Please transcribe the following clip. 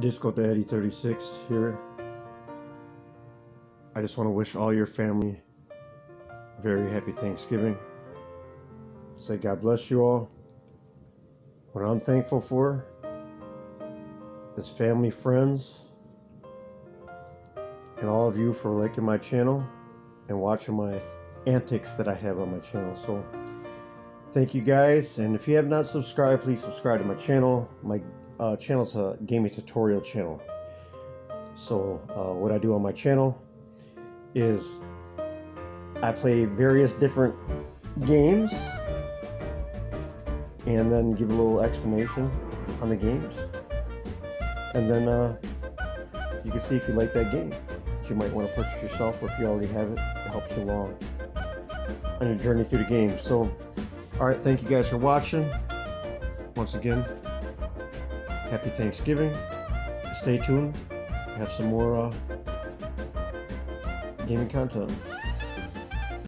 Disco Daddy 36 here. I just want to wish all your family very happy Thanksgiving. Say God bless you all. What I'm thankful for is family, friends, and all of you for liking my channel and watching my antics that I have on my channel. So thank you guys. And if you have not subscribed, please subscribe to my channel. My uh, channel is a gaming tutorial channel. So uh, what I do on my channel is I play various different games and then give a little explanation on the games. And then uh, you can see if you like that game you might want to purchase yourself or if you already have it, it helps you along on your journey through the game. So, alright, thank you guys for watching. Once again, happy Thanksgiving. Stay tuned. Have some more uh, gaming content.